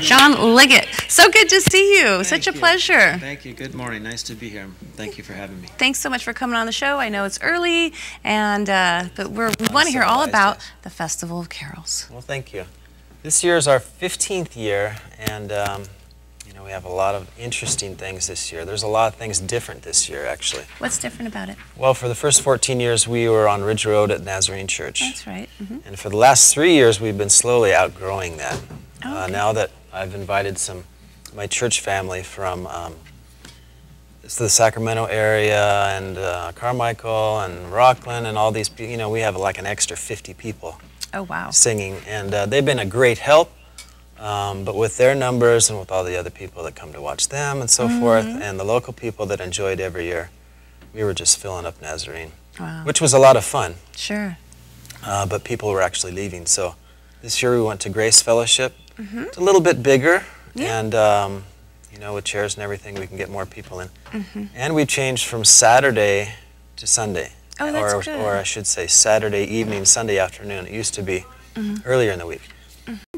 John Leggett. So good to see you. Thank Such a you. pleasure. Thank you. Good morning. Nice to be here. Thank you for having me. Thanks so much for coming on the show. I know it's early, and uh, but we're, we want to hear all about the Festival of Carols. Well, thank you. This year is our 15th year, and um, you know we have a lot of interesting things this year. There's a lot of things different this year, actually. What's different about it? Well, for the first 14 years, we were on Ridge Road at Nazarene Church, That's right. hmm and for the last three years, we've been slowly outgrowing that. Oh, Uh, now that I've invited some my church family from um, it's the Sacramento area and uh, Carmichael and Rocklin and all these, pe- you know, we have like an extra 50 people Oh wow. singing, and uh, they've been a great help. Um, but with their numbers and with all the other people that come to watch them and so forth, Mm-hmm. and the local people that enjoyed every year, we were just filling up Nazarene, Wow. which was a lot of fun. Sure. Uh, but people were actually leaving. So this year we went to Grace Fellowship. Mhm. It's a little bit bigger, Yeah. and um, you know, with chairs and everything, we can get more people in. Mhm. And we changed from Saturday to Sunday. Oh, that's or, good. or I should say Saturday evening, Sunday afternoon. It used to be Mm-hmm. earlier in the week.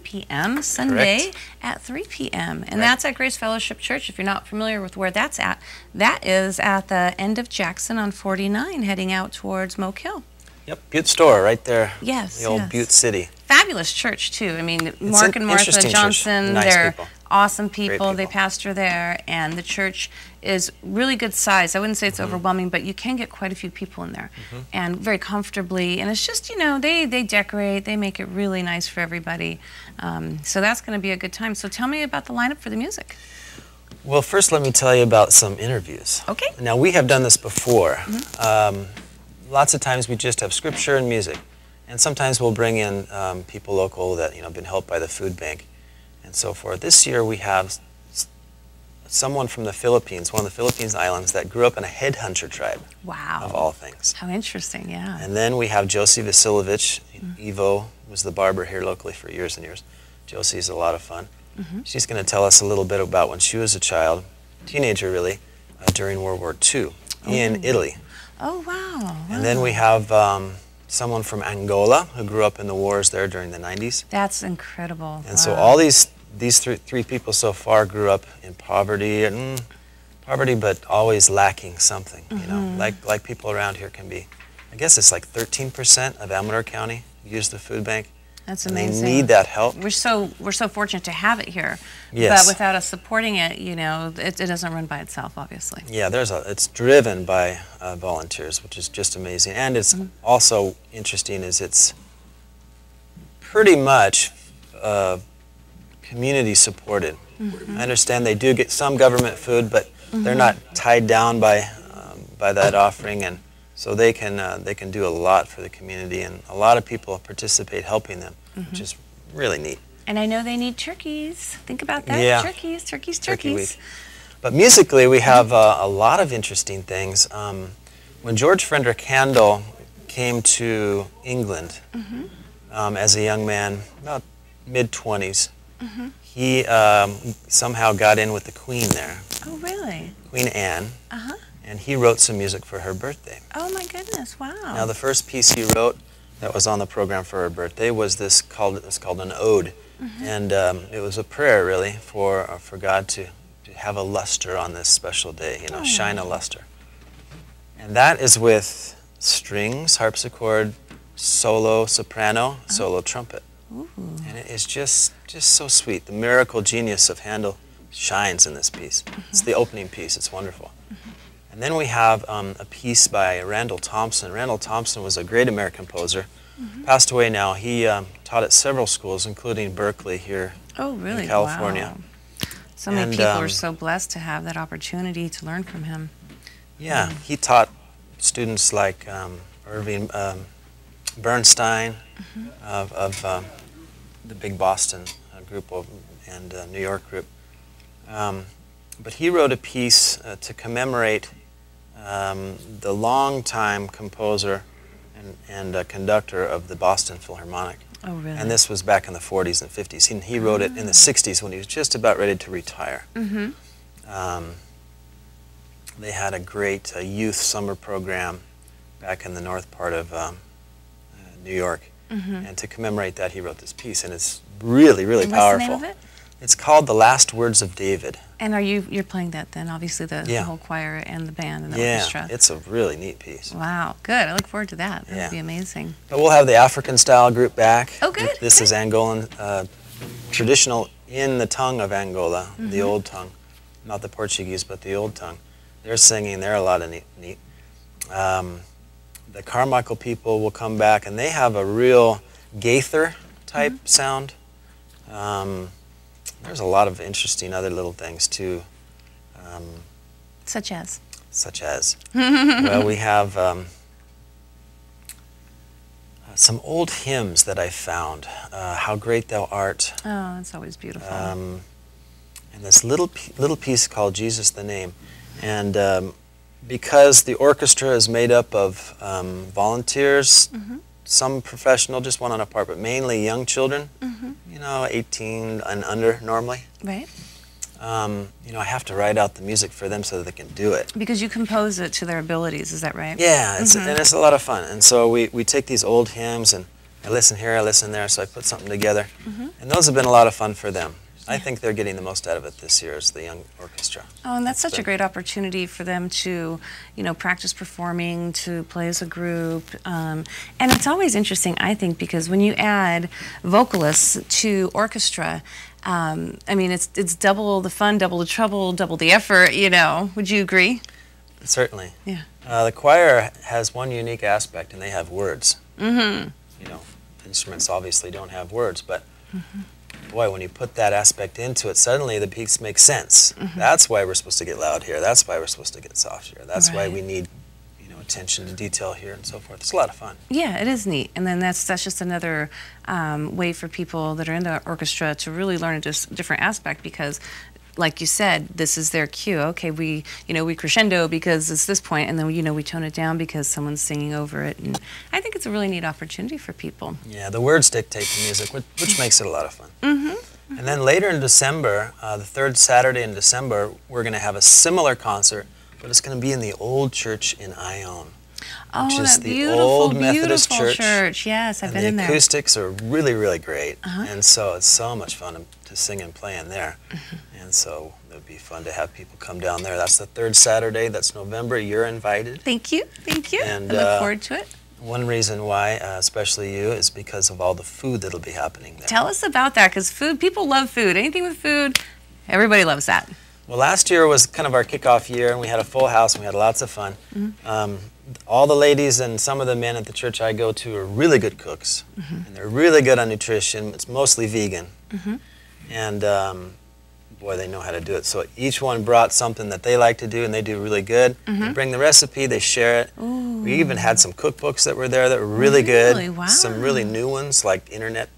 p.m. Sunday at 3 p.m. And Right. that's at Grace Fellowship Church. If you're not familiar with where that's at, that is at the end of Jackson on 49, heading out towards Moke Hill. Yep, Butte Store right there. Yes, The old yes. Butte City. Fabulous church too. I mean, Mark an and Martha. Johnson, Nice they're people. awesome people. They pastor there, and the church is really good size. I wouldn't say it's Mm-hmm. overwhelming, but you can get quite a few people in there, and very comfortably. And it's just you know they they decorate, they make it really nice for everybody. Um, so that's going to be a good time. So tell me about the lineup for the music. Well, first let me tell you about some interviews. Okay. Now, we have done this before. Um, lots of times we just have scripture and music. And sometimes we'll bring in um, people local that, you know, have been helped by the food bank and so forth. This year we have someone from the Philippines, one of the Philippines islands, that grew up in a headhunter tribe, Wow. of all things. How interesting. Yeah. And then we have Josie Vasilovich. Evo was the barber here locally for years and years. Josie's a lot of fun. She's going to tell us a little bit about when she was a child, teenager really, uh, during World War II in Italy. oh wow. And then we have um, someone from Angola who grew up in the wars there during the 90s. That's incredible. And so all these these three, three people so far grew up in poverty and mm, poverty, but always lacking something. You know, Mm-hmm. like like people around here can be. I guess it's like 13% of Amador County use the food bank, That's and amazing. they need that help. We're so we're so fortunate to have it here. Yes. But without us supporting it, you know, it, it doesn't run by itself, obviously. Yeah, there's a. It's driven by uh, volunteers, which is just amazing, and it's Mm-hmm. also interesting. Is it's pretty much uh, community supported. Mm-hmm. I understand they do get some government food, but they're not tied down by um, by that offering, and so they can uh, they can do a lot for the community, and a lot of people participate helping them, which Mm-hmm. is really neat. And I know they need turkeys. Think about that. Yeah. Turkeys, turkeys, Turkey turkeys. Week. But musically, we have uh, a lot of interesting things. Um, when George Frederick Handel came to England um, as a young man, about mid 20s, he um, somehow got in with the Queen there, Oh, really? Queen Anne, Uh huh. And he wrote some music for her birthday. Oh, my goodness. Wow. Now, the first piece he wrote that was on the program for her birthday was this called it was called an ode, and um, it was a prayer really for uh, for God to to have a luster on this special day, you know, shine a luster. And that is with strings, harpsichord, solo soprano, solo trumpet, Ooh. and it is just just so sweet. The miracle genius of Handel shines in this piece. It's the opening piece. It's wonderful. And then we have um, a piece by Randall Thompson. Randall Thompson was a great American composer. Passed away now. He um, taught at several schools, including Berkeley here. Oh, really? California. Wow. So many And, people um, are so blessed to have that opportunity to learn from him. Yeah, he taught students like um, Irving um, Bernstein of, of um, the big Boston uh, group of, and uh, New York group. Um, but he wrote a piece uh, to commemorate um, the longtime composer and, and uh, conductor of the Boston Philharmonic. Oh, really? And this was back in the 40s and 50s. He, he wrote it in the 60s when he was just about ready to retire. Mm-hmm. Um, they had a great uh, youth summer program back in the north part of um, uh, New York. Mm-hmm. And to commemorate that, he wrote this piece. And it's really, really What's the powerful. name of it? It's called The Last Words of David. And are you you're playing that then? Obviously, the, the whole choir and the band and the yeah, orchestra. it's a really neat piece. wow, good. I look forward to that. That Yeah. would be amazing. But we'll have the African style group back. Oh, good, This good. is Angolan, uh, traditional in the tongue of Angola, the Mm-hmm. old tongue, not the Portuguese, but the old tongue. They're singing. They're a lot of neat. neat. Um, the Carmichael people will come back, and they have a real Gaither type Mm-hmm. sound. Um, there's a lot of interesting other little things too. Um, Such as. such as well we have um, uh, some old hymns that i found uh, how great thou art Oh, that's always beautiful. um, and this little little piece called jesus the name and um, because the orchestra is made up of um, volunteers Mhm. Some professional just one on a part but mainly young children Mhm. you know 18 and under normally right? um, you know i have to write out the music for them so that they can do it Because you compose it to their abilities. Is that right? Yeah, it's, Mhm. and it's a lot of fun. And so we, we take these old hymns and I listen here, I listen there, so I put something together. Mhm. And those have been a lot of fun for them. I think they're getting the most out of it this year as the young orchestra. Oh, and that's such a great opportunity for them to, you know, practice performing, to play as a group. Um, and it's always interesting, I think, because when you add vocalists to orchestra, um, I mean, it's it's double the fun, double the trouble, double the effort. You know, would you agree? Certainly. Yeah. Uh, the choir has one unique aspect, and they have words. Mm-hmm. You know, instruments obviously don't have words, but boy, when you put that aspect into it, suddenly the peaks make sense. That's why we're supposed to get loud here. That's why we're supposed to get soft here. That's why we need, you know, attention to detail here and so forth. It's a lot of fun. Yeah, it is neat, and then that's that's just another um, way for people that are in the orchestra to really learn a different aspect because. Like you said, this is their cue. Okay, we, you know, we crescendo because it's this point, and then you know we tone it down because someone's singing over it. And I think it's a really neat opportunity for people. Yeah, the words dictate the music, which, which makes it a lot of fun. Mm-hmm. And then later in December, uh, the third Saturday in December, we're going to have a similar concert, but it's going to be in the old church in Ione. Oh, that the beautiful, old Methodist beautiful church. Yes, I've and been the in there. acoustics are really, really great. Uh-huh. And so it's so much fun to, to sing and play in there. Mm-hmm. And so it would be fun to have people come down there. That's the third Saturday. That's November. You're invited. Thank you, thank you. And, I look uh, forward to it. One reason why, uh, especially you, is because of all the food that'll be happening there. Tell us about that, because food. People love food. Anything with food, everybody loves that. Well, last year was kind of our kickoff year, and we had a full house, and we had lots of fun. Um, all the ladies and some of the men at the church I go to are really good cooks, and they're really good on nutrition. It's mostly vegan, and um, boy, they know how to do it. So each one brought something that they like to do, and they do really good. They bring the recipe, they share it. Ooh. We even had some cookbooks that were there that were really good. Wow. Some really new ones, like internet.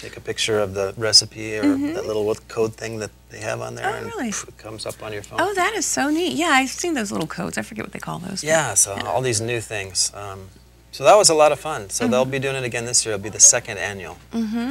Take a picture of the recipe or that little code thing that they have on there, Oh, and really? poof, it comes up on your phone. Oh, that is so neat. Yeah, I've seen those little codes. I forget what they call those. Yeah, so all these new things. Um, so that was a lot of fun. So they'll Mm-hmm. be doing it again this year. It'll be the second annual. Mm -hmm.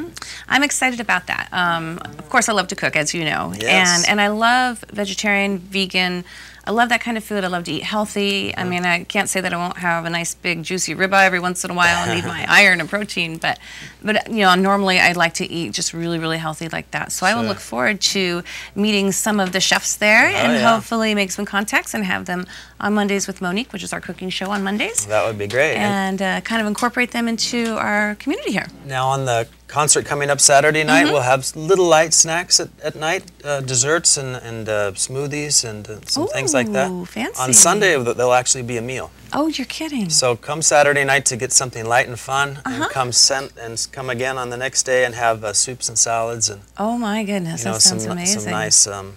I'm excited about that. Um, of course, I love to cook, as you know, Yes. and and I love vegetarian, vegan. I love that kind of food. I love to eat healthy. I mean, I can't say that I won't have a nice big juicy ribeye every once in a while and need my iron and protein, but but you know, normally I'd like to eat just really really healthy like that. So I will look forward to meeting some of the chefs there and Oh, yeah. hopefully make some contacts and have them on Mondays with Monique, which is our cooking show on Mondays. That would be great. And uh, kind of incorporate them into our community here. now on the concert coming up Saturday night, Mm-hmm. we'll have little light snacks at, at night, uh, desserts and, and uh, smoothies and uh, some things like that. Fancy. On Sunday, th- there'll actually be a meal. Oh, you're kidding. So come Saturday night to get something light and fun, Uh-huh. and come sen- and come again on the next day and have uh, soups and salads and Oh my goodness, you know that some sounds ni- amazing. some nice um,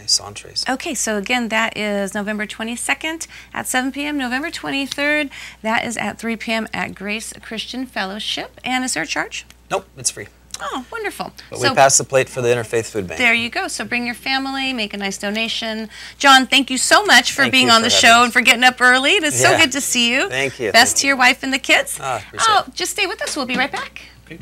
nice entrees. Okay, so again, that is November 22nd at 7 p.m. November 23rd, that is at 3 p.m. at Grace Christian Fellowship. And is there a charge? Nope, it's free. Oh, wonderful. But so we pass the plate for the Interfaith Food Bank. there you go. So bring your family, make a nice donation. John, thank you so much for Thank being on for the show us. and for getting up early. It is so good to see you. Thank you. Best Thank to your wife and the kids. Ah, appreciate oh, it. just stay with us. We'll be right back. Okay.